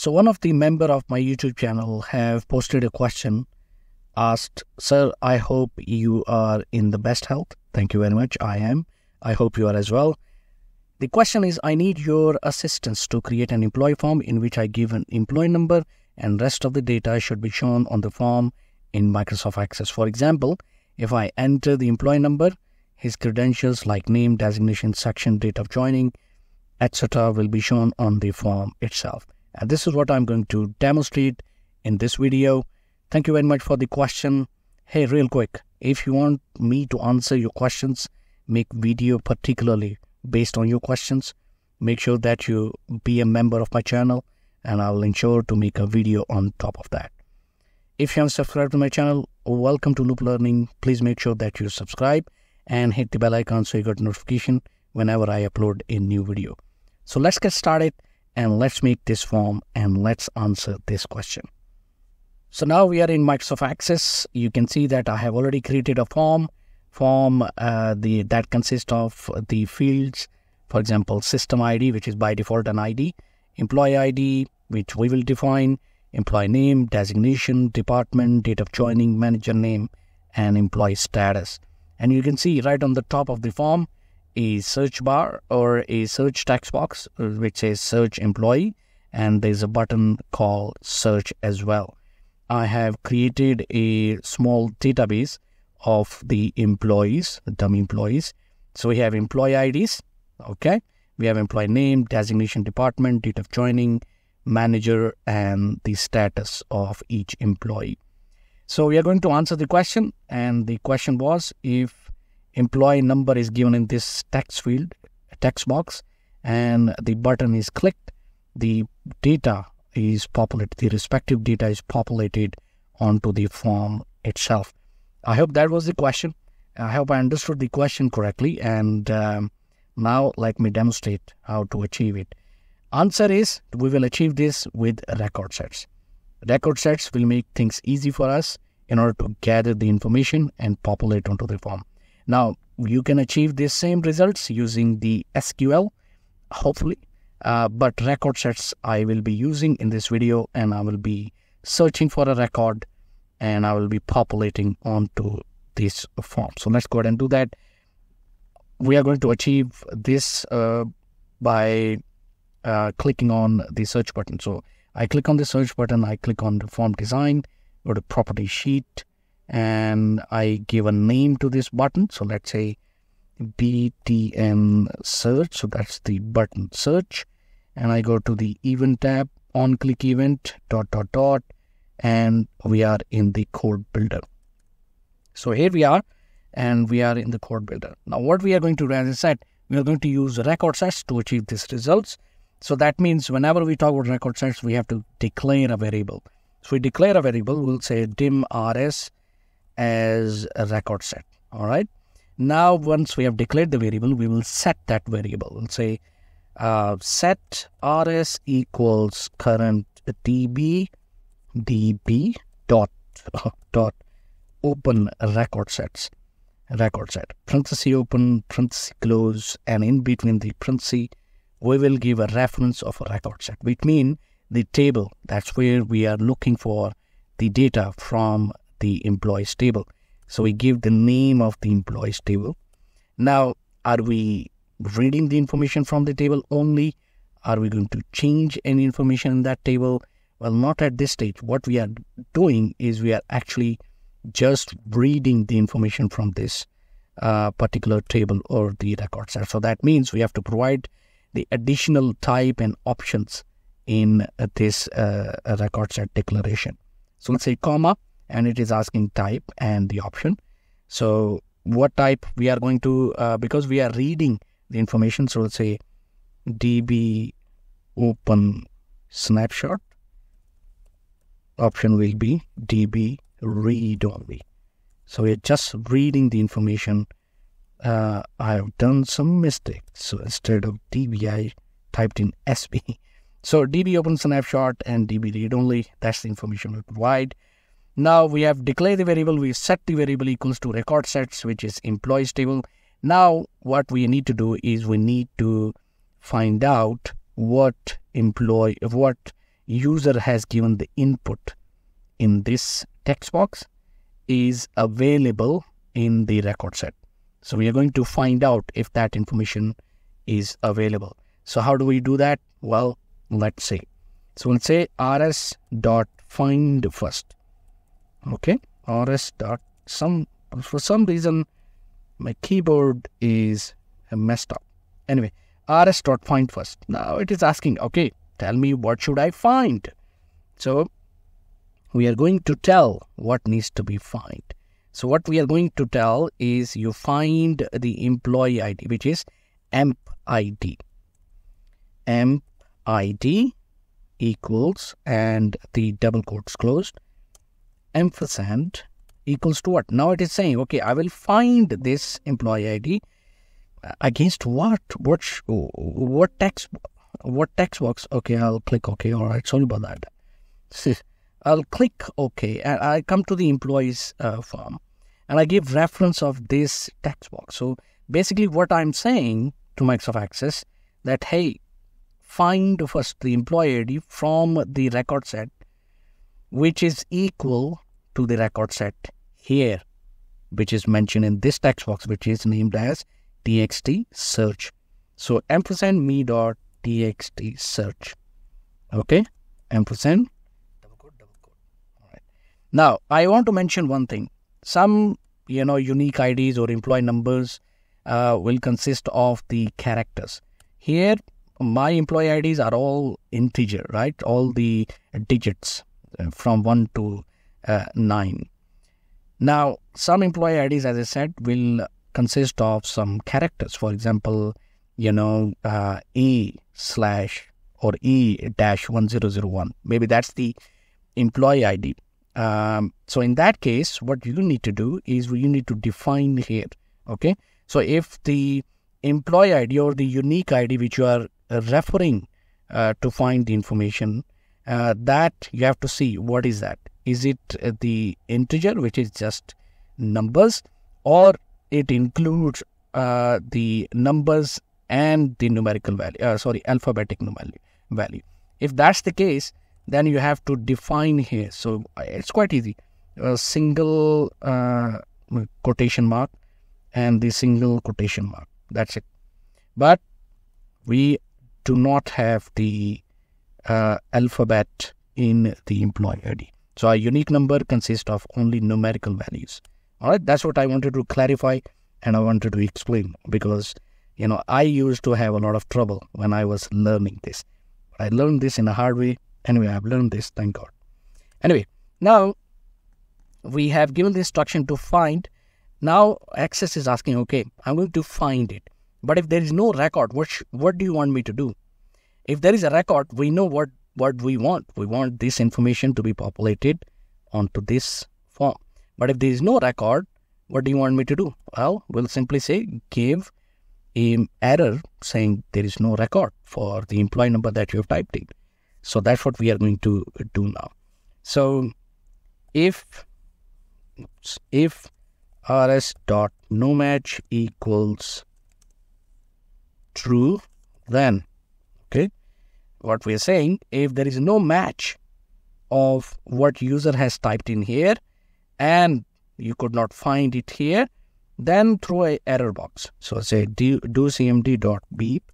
So one of the member of my YouTube channel have posted a question asked, Sir, I hope you are in the best health. Thank you very much. I am. I hope you are as well. The question is I need your assistance to create an employee form in which I give an employee number and rest of the data should be shown on the form in Microsoft Access. For example, if I enter the employee number, his credentials like name, designation, section, date of joining, etc. will be shown on the form itself. And this is what I'm going to demonstrate in this video. Thank you very much for the question. Hey, real quick, if you want me to answer your questions, make video particularly based on your questions, make sure that you be a member of my channel and I will ensure to make a video on top of that. If you haven't subscribed to my channel, welcome to Loop Learning. Please make sure that you subscribe and hit the bell icon so you get notification whenever I upload a new video. So let's get started and let's make this form and let's answer this question. So now we are in Microsoft Access. You can see that I have already created a form form uh, the that consists of the fields, for example, system ID, which is by default an ID, employee ID, which we will define, employee name, designation, department, date of joining, manager name, and employee status. And you can see right on the top of the form a search bar or a search text box which says search employee and there's a button called search as well. I have created a small database of the employees, the dummy employees. So we have employee IDs, okay? We have employee name, designation department, date of joining, manager, and the status of each employee. So we are going to answer the question, and the question was if employee number is given in this text field, text box, and the button is clicked, the data is populated, the respective data is populated onto the form itself. I hope that was the question. I hope I understood the question correctly. And um, now let me demonstrate how to achieve it. Answer is we will achieve this with record sets. Record sets will make things easy for us in order to gather the information and populate onto the form. Now, you can achieve these same results using the SQL, hopefully, uh, but record sets I will be using in this video and I will be searching for a record and I will be populating onto this form. So let's go ahead and do that. We are going to achieve this uh, by uh, clicking on the search button. So I click on the search button, I click on the form design, go to property sheet, and I give a name to this button. So let's say BTN search. So that's the button search. And I go to the event tab, on click event, dot, dot, dot, and we are in the code builder. So here we are and we are in the code builder. Now what we are going to do as I said, we are going to use record sets to achieve these results. So that means whenever we talk about record sets, we have to declare a variable. So we declare a variable, we'll say dim rs as a record set. All right. Now, once we have declared the variable, we will set that variable. We'll say uh, set rs equals current db db dot dot open record sets record set parenthesis open parenthesis close and in between the parenthesis we will give a reference of a record set which mean the table that's where we are looking for the data from the employees table so we give the name of the employees table now are we reading the information from the table only are we going to change any information in that table well, not at this stage. What we are doing is we are actually just reading the information from this uh, particular table or the record set. So that means we have to provide the additional type and options in uh, this uh, record set declaration. So let's say comma, and it is asking type and the option. So what type we are going to, uh, because we are reading the information, so let's say db open snapshot option will be db read only. So we're just reading the information. Uh, I have done some mistakes. So instead of db, I typed in sb. So db open snapshot and db read only. That's the information we provide. Now we have declared the variable. We set the variable equals to record sets, which is employees table. Now what we need to do is we need to find out what employee what user has given the input in this text box is available in the record set. So we are going to find out if that information is available. So how do we do that? Well, let's see. So let's say rs dot find first. Okay, rs dot some for some reason my keyboard is messed up. Anyway, rs dot find first. Now it is asking, okay, tell me what should I find. So we are going to tell what needs to be find. So what we are going to tell is you find the employee ID, which is emp ID. emp ID equals and the double quotes closed ampersand equals to what? Now it is saying, okay, I will find this employee ID against what? What what text what text box? Okay, I'll click OK. All right, sorry about that. I'll click OK and I come to the employees uh, form and I give reference of this text box. So basically what I'm saying to Microsoft Access that hey, find first the employee ID from the record set which is equal to the record set here which is mentioned in this text box which is named as txt search. So ampersand me dot txt search. Okay, ampersand now, I want to mention one thing. Some, you know, unique IDs or employee numbers uh, will consist of the characters. Here, my employee IDs are all integer, right? All the digits from 1 to uh, 9. Now, some employee IDs, as I said, will consist of some characters. For example, you know, uh, E slash or E dash 1001. Maybe that's the employee ID. Um, so in that case, what you need to do is you need to define here. Okay. So if the employee ID or the unique ID which you are referring uh, to find the information, uh, that you have to see what is that. Is it uh, the integer which is just numbers, or it includes uh, the numbers and the numerical value? Uh, sorry, alphabetic numerical value. If that's the case, then you have to define here. So it's quite easy. A single uh, quotation mark and the single quotation mark. That's it. But we do not have the uh, alphabet in the employee ID. So our unique number consists of only numerical values. All right, that's what I wanted to clarify and I wanted to explain because you know I used to have a lot of trouble when I was learning this. I learned this in a hard way Anyway, I've learned this, thank God. Anyway, now we have given the instruction to find. Now Access is asking, okay, I'm going to find it. But if there is no record, what sh- what do you want me to do? If there is a record, we know what what we want. We want this information to be populated onto this form. But if there is no record, what do you want me to do? Well, we'll simply say give a error saying there is no record for the employee number that you have typed in. So that's what we are going to do now. So if if rs dot no match equals true, then what we are saying if there is no match of what user has typed in here and you could not find it here, then throw a error box. So say do, cmd dot beep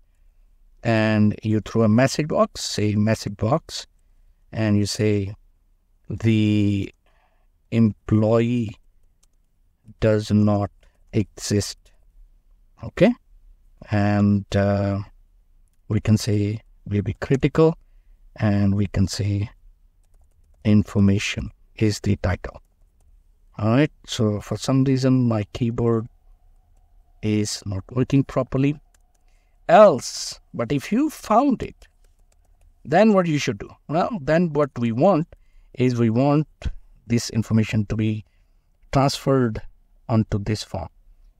and you throw a message box, say message box, and you say the employee does not exist. Okay, and uh, we can say will be critical, and we can say information is the title. All right. So for some reason my keyboard is not working properly else. But if you found it, then what you should do? Well, then what we want is we want this information to be transferred onto this form.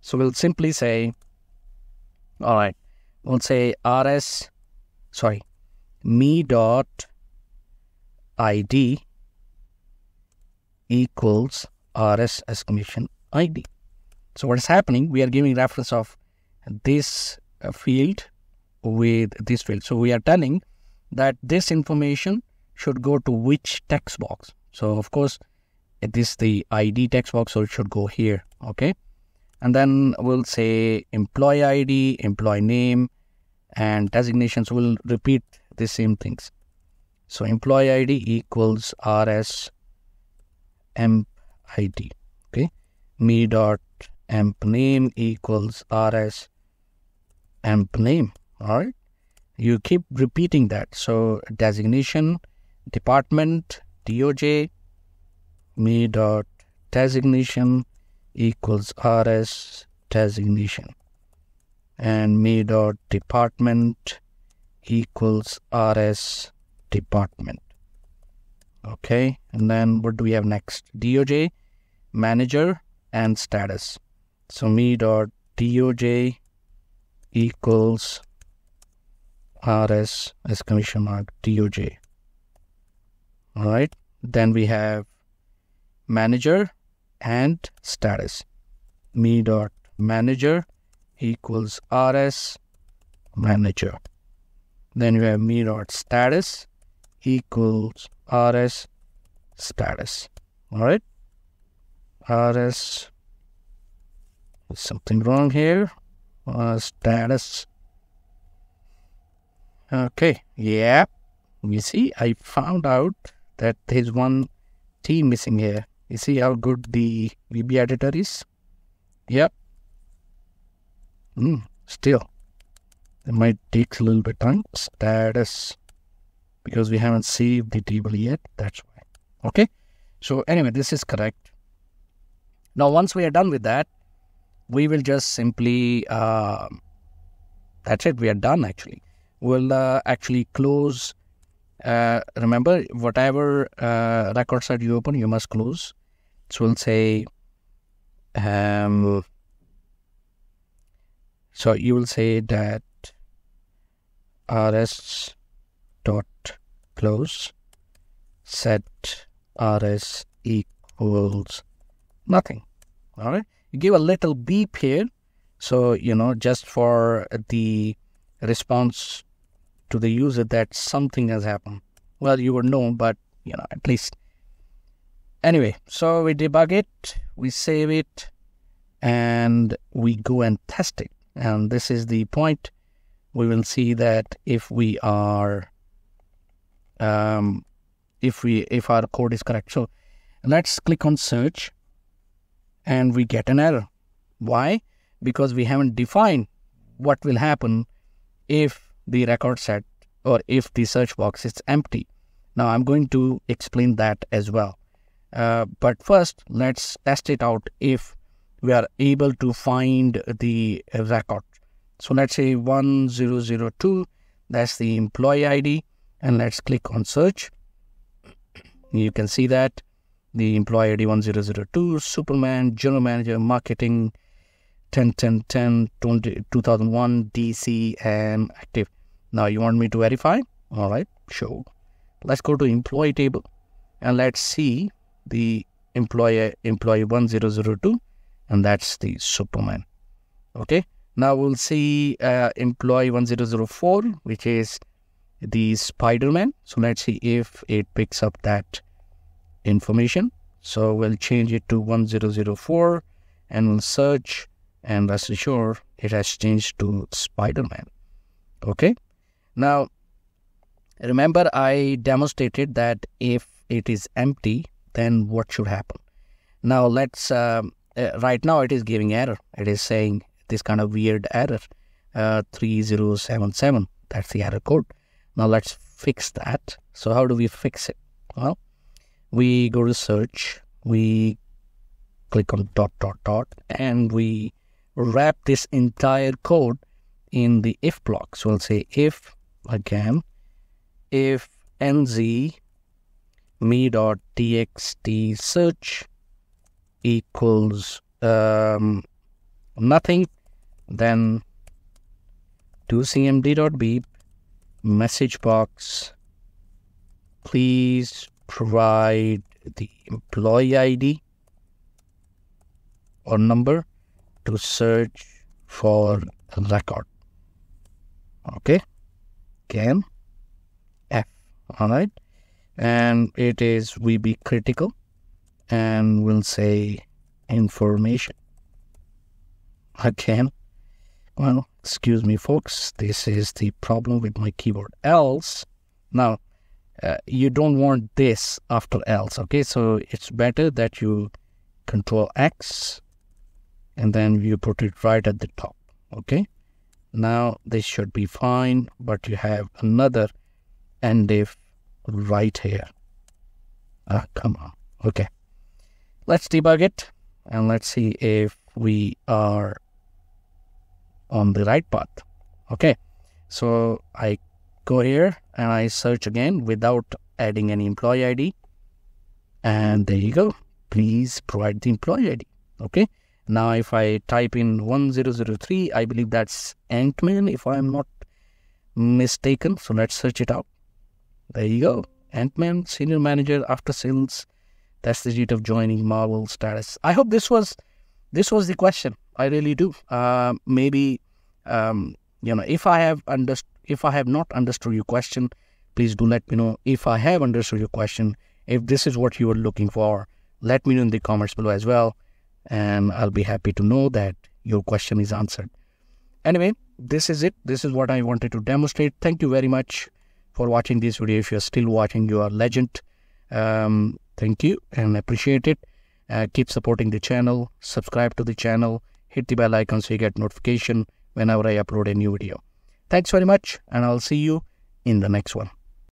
So we'll simply say, all right, we'll say rs, sorry, me dot id equals rs exclamation id. So what is happening? We are giving reference of this uh, field with this field. So we are telling that this information should go to which text box. So of course, it is the ID text box, so it should go here. Okay. And then we'll say employee ID, employee name, and designations will repeat the same things. So employee ID equals RS emp ID. Okay. Me dot emp name equals RS emp name. All right. You keep repeating that. So designation, department, DOJ, me dot designation equals rs designation and me dot department equals rs department. Okay and then what do we have next? Doj manager and status. So me dot doj equals rs exclamation mark doj all right then we have manager and status. Me dot manager equals rs manager. Then you have me dot status equals rs status. All right rs something wrong here. Uh, status. Okay yeah. You see i found out that there's one t missing here. You see how good the VB editor is? Yep. Mm, still, it might take a little bit time. Status, because we haven't saved the table yet. That's why. Okay. So anyway, this is correct. Now, once we are done with that, we will just simply, uh, that's it. We are done actually. We'll uh, actually close uh, remember whatever uh, records that you open you must close so we'll say um, so you will say that rs dot close set rs equals nothing all right you give a little beep here so you know just for the response to the user that something has happened. Well, you would know, but you know, at least. Anyway, so we debug it, we save it, and we go and test it. And this is the point. We will see that if we are, um, if we if our code is correct. So let's click on search, and we get an error. Why? Because we haven't defined what will happen if the record set or if the search box is empty. Now I'm going to explain that as well. Uh, but first, let's test it out if we are able to find the record. So let's say 1002, that's the employee ID, and let's click on search. You can see that the employee ID 1002, Superman, General Manager, Marketing, 10 10 10 20, 2001, DC, and active. Now you want me to verify? All right, sure. Let's go to employee table and let's see the employee employee 1002 and that's the Superman. Okay. Now we'll see uh, employee 1004 which is the Spider-Man. So let's see if it picks up that information. So we'll change it to 1004 and we'll search and rest assured it has changed to Spider-Man. Okay. Now, remember I demonstrated that if it is empty, then what should happen? Now, let's, uh, uh, right now it is giving error. It is saying this kind of weird error, uh, 3077. That's the error code. Now, let's fix that. So, how do we fix it? Well, we go to search, we click on dot dot dot, and we wrap this entire code in the if block. So, we'll say if again if nz me dot txt search equals um, nothing then to cmd dot beep message box please provide the employee id or number to search for a record okay can F. All right. and it is VB critical and we'll say information. Again well excuse me folks this is the problem with my keyboard. Else now uh, you don't want this after else okay? So it's better that you control x and then you put it right at the top okay? Now this should be fine but you have another end if right here. Ah come on okay let's debug it and let's see if we are on the right path okay so i go here and I search again without adding any employee ID. And there you go. Please provide the employee ID. Okay. Now, if I type in 1003, I believe that's Ant-Man, if I'm not mistaken. So let's search it out. There you go. Ant-Man, Senior Manager, After Sales. That's the date of joining Marvel status. I hope this was this was the question. I really do. Uh, maybe um, you know if I have understood if I have not understood your question, please do let me know. If I have understood your question, if this is what you are looking for, let me know in the comments below as well. And I'll be happy to know that your question is answered. Anyway, this is it. This is what I wanted to demonstrate. Thank you very much for watching this video. If you're still watching, you are legend. Um, thank you and appreciate it. Uh, keep supporting the channel. Subscribe to the channel. Hit the bell icon so you get notification whenever I upload a new video. Thanks very much, and I'll see you in the next one.